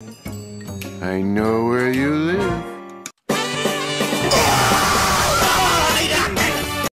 I know where you